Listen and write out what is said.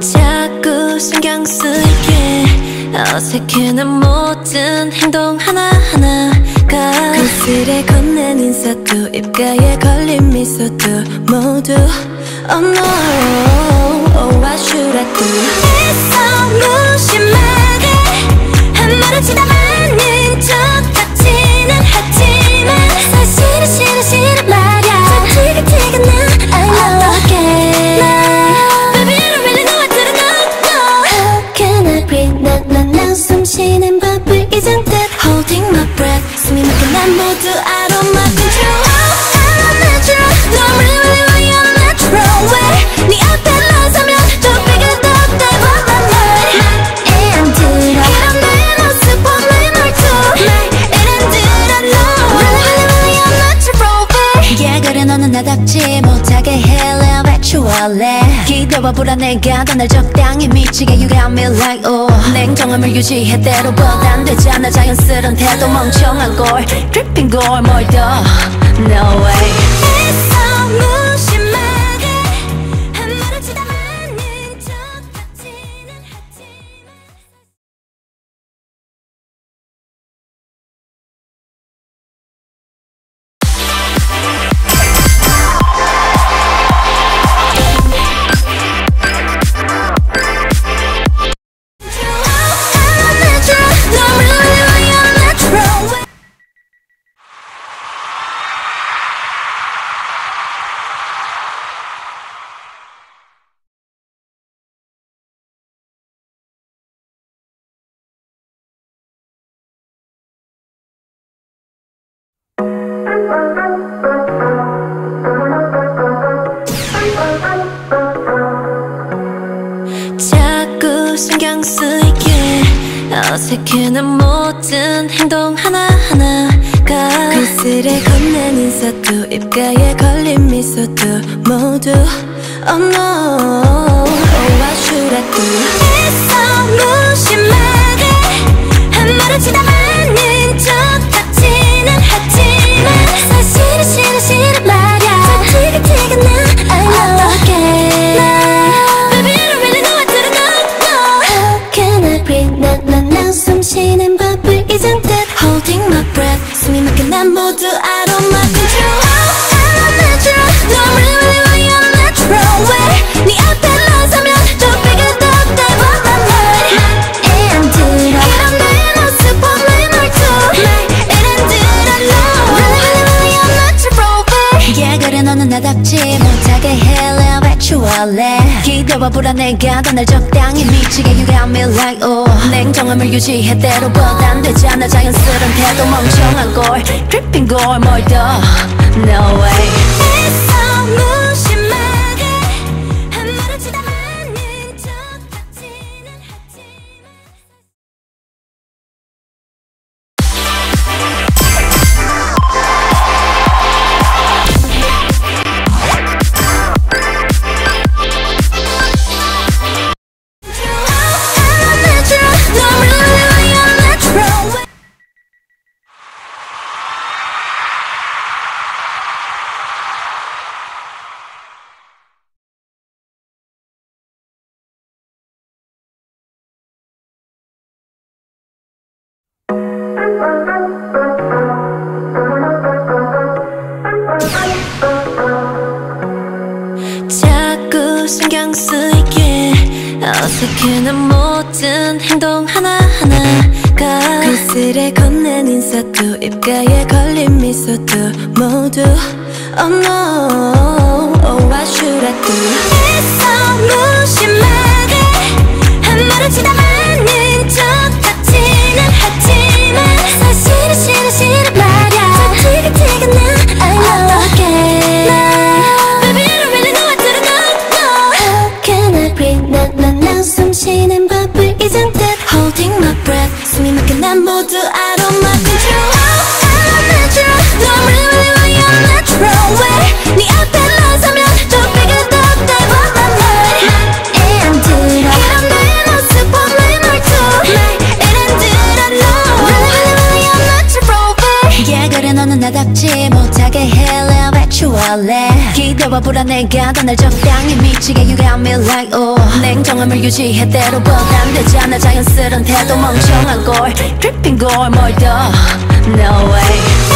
자꾸 신경 쓰이게. 어색해는 모든 행동 하나하나가 그슬에 건넨 인사도 입가에 걸린 미소도 모두 Oh no, oh what should I do? 무심하게 한 말은 치다 않는 척 같지는 하지 breath 숨이 막혀 난 모두 out of my control I'm natural No really really really I'm natural 왜네 앞에 나서면 또 비교도 대박 난 말에 안 들어 그럼 나의 모습 본 나의 말투 말에 안 들어 no Really really really I'm natural babe Yeah 그래 너는 나답지 못하게 해 Live actually 기대와 불안해가 더날 적당히 미치게 You got me like oh 냉정함을 유지해 때로보다 안 되잖아 자연스런 태도 멍청한 걸 Dripping 걸 뭘더 No way 자꾸 신경 쓰이게. 어색해는 모든 행동 하나하나가 그슬에 건넨 인사도 입가에 걸린 미소도 모두 Oh no 모두 out of my control I'm not natural No really really really I'm natural 왜네 앞에 나서면 또 비교도 대박 난 말에 안 들어 그럼 나의 모습 본 나의 말투 말에 안 들어 no Really really really I'm natural babe Yeah 그래 너는 나답지 못하게 해 Live actually 기대와 불안해가 더날 적당히 미치게 You got me like oh. 냉정함을 유지해 때로보다 안 되잖아 자연스런 태도 멍청한 걸. Dripping 걸 뭘더 No way 자꾸 신경 쓰이게. 어색해는 모든 행동 하나하나가 그슬에 건넨 인사도 입가에 걸린 미소도 모두 Oh no, oh what should I do? 있어 무심하 난 모두 I don't mind you I'm natural No I'm really really your natural way 네 앞에 나서면 더 bigger 더 diver my body 맘엔 들어 이런 내 모습 보면 얼투 맘엔 들어 no Really really really your natural way Yeah 그래 너는 나답지 못하게 해 Live at you all 기도와 불안해가 더날 적당히 미치게 You got me like oh. 냉정함을 유지해 때로보단 되지 않아 자연스런 태도 멍청한 걸 Dripping 걸 뭘더 No way